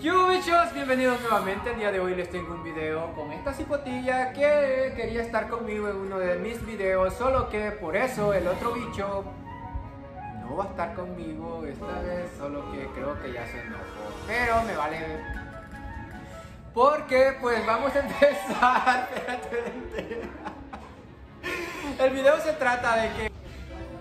¿Qué bichos? Bienvenidos nuevamente. El día de hoy les tengo un video con esta cipotilla que quería estar conmigo en uno de mis videos, solo que por eso el otro bicho no va a estar conmigo esta vez, solo que creo que ya se enojó. Pero me vale. Porque pues vamos a empezar. El video se trata de que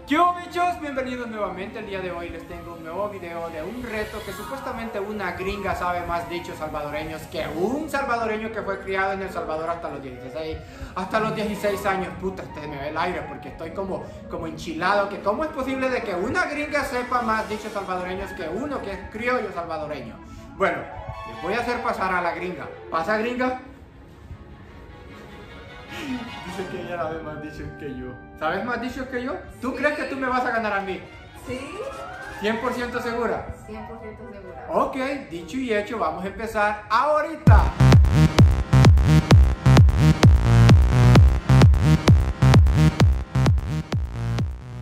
¿Qué bichos? Bienvenidos nuevamente. El día de hoy les tengo un nuevo video de un reto que supuestamente una gringa sabe más dichos salvadoreños que un salvadoreño que fue criado en El Salvador hasta los 16, hasta los 16 años. Puta, este me ve el aire porque estoy como, como enchilado. Que ¿Cómo es posible de que una gringa sepa más dichos salvadoreños que uno que es criollo salvadoreño? Bueno, les voy a hacer pasar a la gringa. ¿Pasa gringa? Dice que ella sabe más dichos que yo. ¿Sabes más dichos que yo? ¿Tú crees que tú me vas a ganar a mí? ¿Sí? ¿100% segura? 100% segura. Ok, dicho y hecho, vamos a empezar ahorita.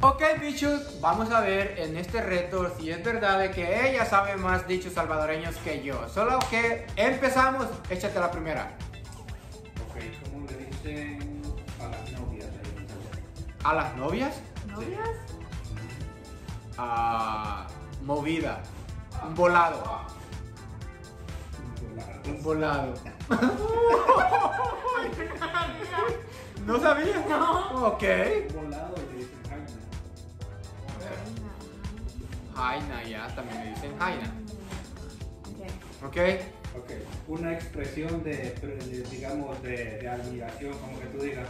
Ok bichos, vamos a ver en este reto si es verdad de que ella sabe más dichos salvadoreños que yo. Solo que empezamos, échate la primera. Ok, ¿cómo le dicen a las novias? ¿A las novias? ¿Novias? A movida. Un volado. Un volado. ¿No sabías? No. Ok. Volado le dicen jaina. Jaina, ya, también le dicen Jaina. Ok. ¿Ok? Ok, una expresión de, de, digamos, de, de admiración, como que tú digas,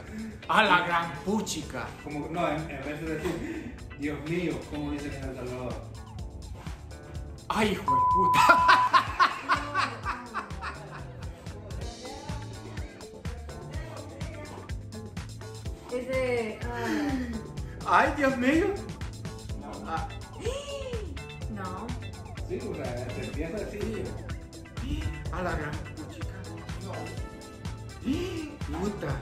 A la gran puchica. como, no, en, en vez de decir, Dios mío, como dicen en El Salvador. Ay, hijo de puta. Es de. ah, Ay, Dios mío. Ah, no. Sí, o sea, se empieza así. A la gran puchica. Puta.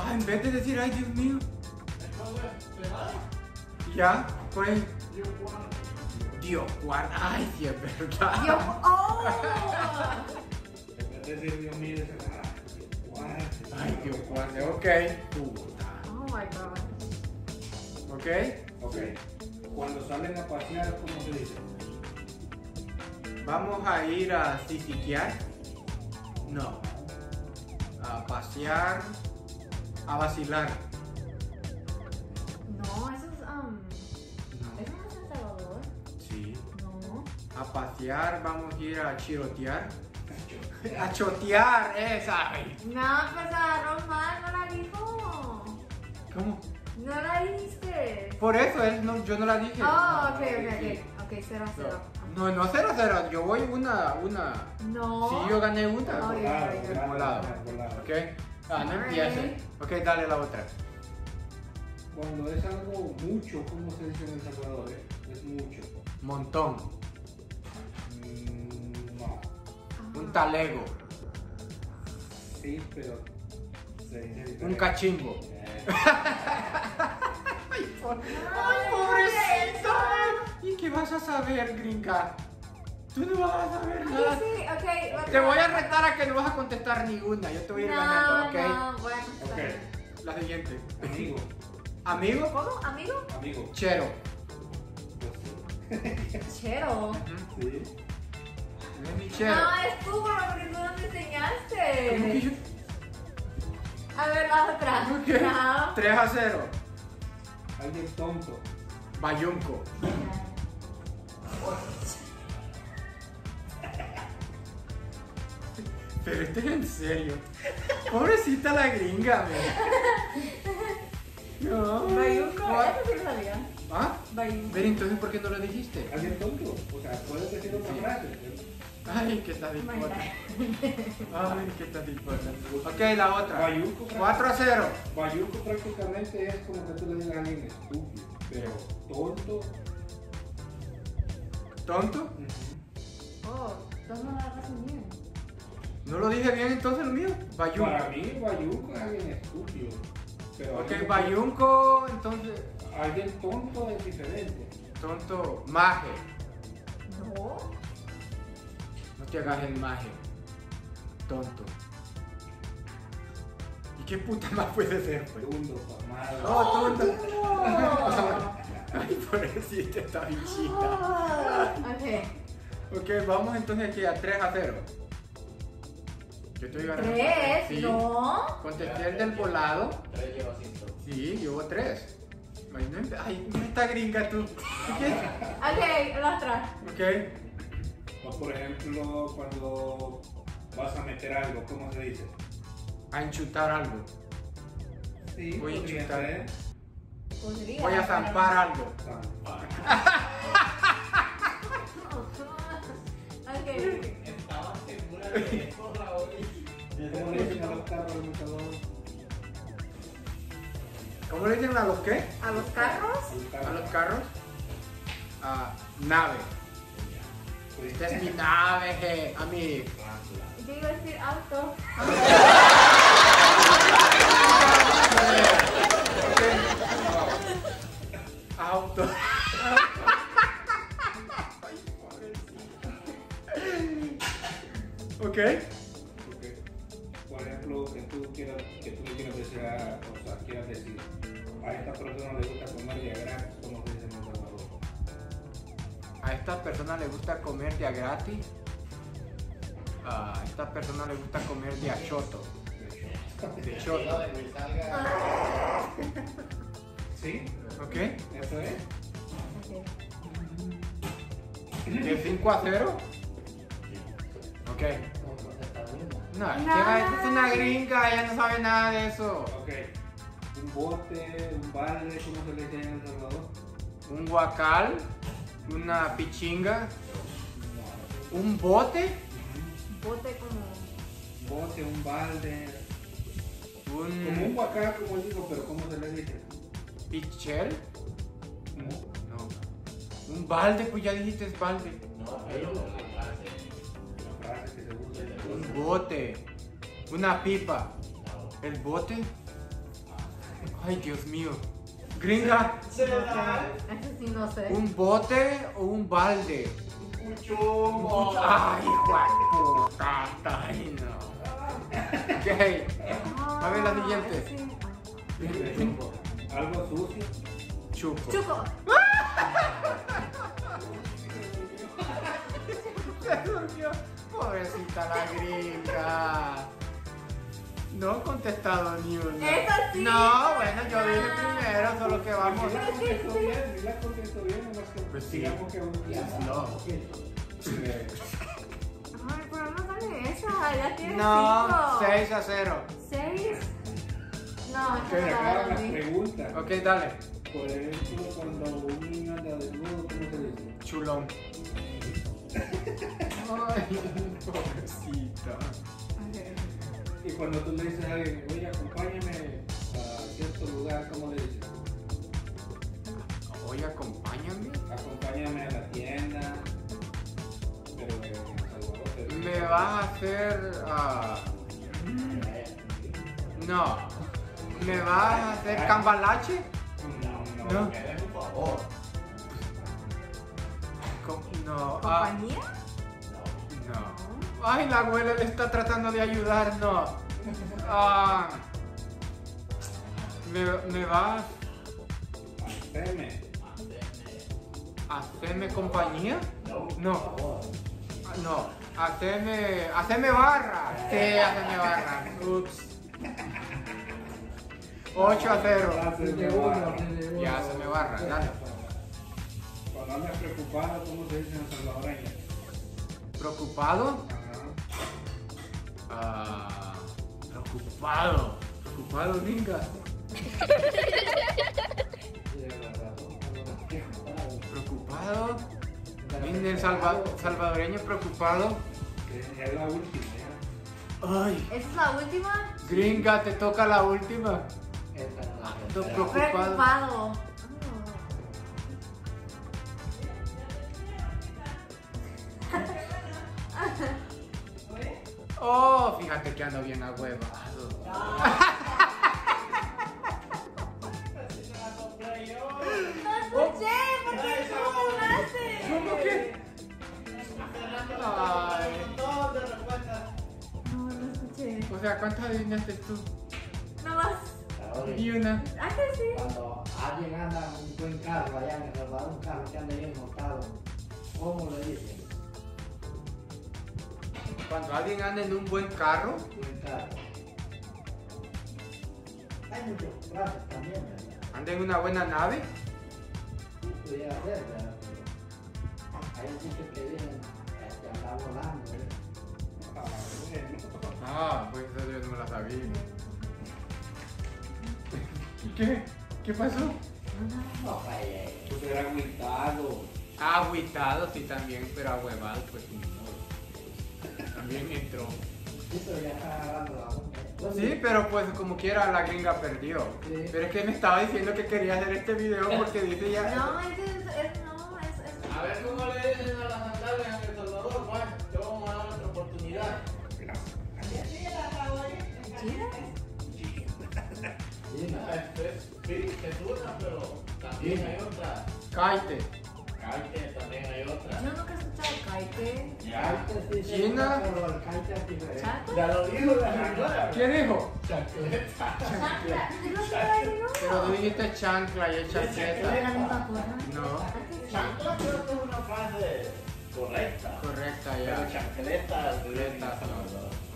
Ah, en vez de decir, ay, Dios mío. Ya, pues. Dios Juan. Ay, sí, es verdad. Yo. ¡Oh! En vez de decir Dios mío, ah. Ay, Dios Juan. Ok. Puta. Oh my god. Ok. Ok, cuando salen a pasear, ¿cómo se dice? Vamos a ir a sitiquear. No. A pasear. A vacilar. No, eso es. Um, No. ¿Eso no es en Salvador? Sí. No. A pasear, vamos a ir a chirotear. A chotear, esa. No, pues agarró mal, no la dijo. ¿Cómo? No la dijiste. Por eso él no, yo no la dije. Oh, ok, ok, ok. Ok, cero, cero. No, no, cero, cero. Yo voy una, una. No. Sí, yo gané una. No, Volado, volado, Volado. volado. Ok. Ah, no empiece. Ok, dale la otra. Cuando es algo mucho, ¿cómo se dice en El Salvador? eh? Es mucho. Montón. Mm, no. Un talego. Sí, pero se dice. Un cachimbo. Eh, Ay, pobrecita. ¿Y qué vas a saber, gringa? Tú no vas a saber Ay, nada. Te voy a retar a que no vas a contestar ninguna. Yo te voy a ir ganando, ¿ok? No, no, voy a contestar. ok, La siguiente. amigo, Amigo, ¿Cómo? ¿Amigo? amigo. chero. Chero. sí. sí. Es mi chero. No, es tú, porque tú no me ¿Cómo que enseñaste. yo? A ver, la otra. ¿Cómo que? No. 3 a 0. Alguien tonto. Bayunco. Pero este es en serio. Pobrecita la gringa, me. No. Sabía. ¿Ah? Bayunco. Pero entonces, ¿por qué no lo dijiste? Alguien tonto. O sea, puedes decir otra Sí. frase. Ay, qué tadipota. Ay, qué tadipota. Ok, la otra. Bayuco, 4 a 0. Bayuco prácticamente es como que tú le digas a alguien estúpido. Pero tonto. ¿Tonto? Oh, entonces no la hacen bien. ¿No lo dije bien entonces lo mío? Bayunco. Para mí, Bayuco es alguien estúpido. Pero Ok, alguien- Bayunco, entonces. Alguien tonto es diferente. Tonto, maje. No. No te hagas el maje. Tonto. ¿Y qué puta más puede ser, pues? Segundo, formado. Oh, tonto. No. Ay, pobrecita esta bichita. Ah, Ok. Ok, vamos entonces aquí a 3 a 0. Yo estoy ganando. Tres, Sí. no. Contesté el del volado. Tres lleva cinco. Sí, llevo 3. Ay, no, ay, no está gringa tú. ¿Qué? Ok, la otra. Ok. O por ejemplo, cuando vas a meter algo, ¿cómo se dice? A enchutar algo. Sí, Voy a podría chutar. ser. Podría. Voy a zampar algo. Ok. Estaba segura de eso, Raúl. ¿Cómo le dicen a los carros al motor? ¿Cómo le dicen a los qué? ¿A los carros? A los carros. A nave. Esta es mi nave, je. a mi. Yo iba a decir auto. Auto. ok. Porque, por ejemplo, que tú quieras, que tú le quieras decir a, o sea, quieras decir, a esta persona le gusta comer de gratis, como se dice. A esta persona le gusta comer de a gratis. A esta persona le gusta comer de a choto. De choto. De Salga. ¿Sí? ¿Ok? ¿Eso es? ¿De 5 a 0? Ok. No, esta es una gringa, ella no sabe nada de eso. Ok. Un bote, un balde, ¿cómo se le dice en El Salvador? Un guacal, una pichinga, un bote, Bote como. Un bote, un balde. Como un un guacá, como digo, pero ¿cómo se le dice? Pichel, No. no. Un balde, pues ya dijiste es balde. No, pero la frase. Que se. Un bote, una pipa. ¿El bote? Ay, Dios mío. Gringa, Eso sí no sé. ¿un bote o un balde? un chumo. Ay, puta, ay, no. Ok, a ver la siguiente. Algo sucio. chupo. Chuco. Se durmió. Pobrecita la gringa. No he contestado ni una. Eso sí. No, bueno, yo dije primero, solo que vamos. Sí la contestó bien, la contestó bien, que Pues sí. que un No. Ay, pero no sale esa. Ya tiene No, cinco. 6 a 0. ¿Seis? No, acaban las preguntas. Ok, dale. Por ejemplo, cuando un niño anda desnudo, ¿cómo se dice? Chulón. Ay, pobrecita. Y cuando tú le dices a alguien, oye, acompáñame a cierto lugar, ¿cómo le dices? Oye, acompáñame. Acompáñame a la tienda. Pero Salvador dicen- Me vas a hacer. ah, no. ¿Me vas a hacer cambalache? No, No. no. Ah, ¿Compañía? no. Ay, la abuela le está tratando de ayudar, no. Ah, ¿me, ¿Me vas Haceme. a hacerme compañía? No. Ah, No. Hacerme. Hacerme barra. Sí, hacerme barra. Ups. 8 a 0. Haceme barra. Ya se me barra, dale. Cuando andas preocupado, ¿cómo se dice en salvadoreño? ¿Preocupado? Ajá. Ah, preocupado. Preocupado, gringa. Preocupado. El salva- salvadoreño preocupado. Es es la última, ya. Ay, ¿Esa es la última? gringa, te toca la última. Estoy preocupado. Oh, fíjate que ando bien ahuevado. No escuché, ¿por qué no que? No, no escuché. O sea, ¿cuántas adivinaste tú? Y una. Ah, que sí. Cuando alguien anda en un buen carro allá en El Salvador, un carro que anda bien montado, ¿cómo le dicen? Cuando alguien anda en un buen carro, Buen carro. Hay muchos frases también, ¿verdad? anda en una buena nave. Sí, pudiera ser, ¿verdad? Pero hay muchos que vienen este, andar volando, ¿eh? Ah, bueno. Ah, pues eso yo no me la sabía. ¿Qué? ¿Qué pasó? No. Tú serás agüitado. Agüitado, sí, también, pero ahuevado, pues ni modo. También entró. Sí, pero ya está agarrando la onda. ¿eh? Sí, pero pues como quiera la gringa perdió. Sí. Pero es que me estaba diciendo que quería hacer este video porque dice ya. No, es una, pero también hay otra. Cállate. Calte, también hay otra. Yo nunca he escuchado caite. Ya. Caite sí China. pero el caite es diferente. Ya lo dijo la señora. ¿Qué dijo? Chancleta. ¿Chancla? ¿Tú no? Pero tú dijiste chancla y es ¿Es la chancleta. No, Chancla creo que es una frase correcta. correcta Pero ya. chancleta de Chancleta, Salvador. Ok.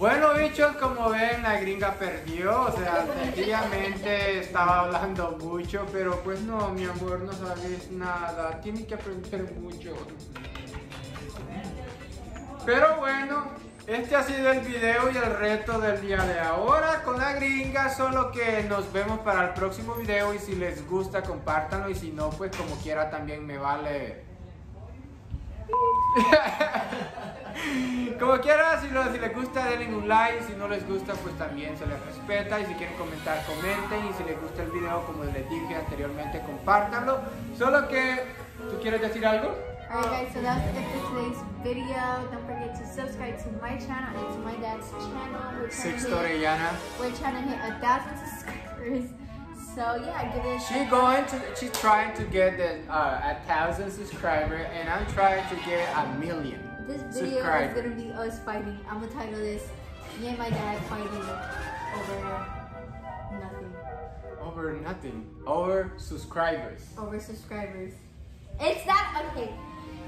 Bueno, bichos, como ven, la gringa perdió. O sea, sencillamente estaba hablando mucho, pero pues no, mi amor, no sabes nada. Tienes que aprender mucho. Pero bueno, este ha sido el video y el reto del día de ahora con la gringa. Solo que nos vemos para el próximo video y si les gusta, compártanlo. Y si no, pues como quiera también me vale. Como quiera, si, lo- si les gusta denle un like, si no les gusta pues también se les respeta y si quieren comentar comenten y si les gusta el video como les dije anteriormente compártanlo. Solo que, ¿tú quieres decir algo? Alright guys, so that's it for today's video. Don't forget to subscribe to my channel and to my dad's channel. We're trying, Six to hit, we're trying to hit a thousand subscribers. So yeah, give it a She going to, she's trying to get the, uh, a thousand subscriber and I'm trying to get a million This video subscriber. is gonna be us fighting. I'm gonna title this Me and my dad fighting over nothing. Over nothing, over subscribers. Over subscribers. It's that okay.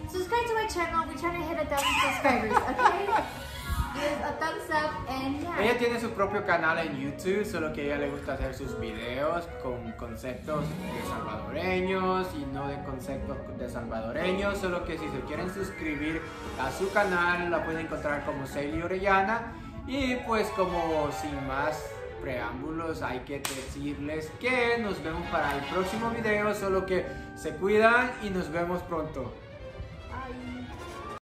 Subscribe to my channel. We're trying to hit a thousand subscribers, okay? Ella tiene su propio canal en YouTube, solo que a ella le gusta hacer sus videos con conceptos de salvadoreños y no de conceptos de salvadoreños, solo que si se quieren suscribir a su canal la pueden encontrar como Celia Orellana y pues como sin más preámbulos hay que decirles que nos vemos para el próximo video, solo que se cuidan y nos vemos pronto.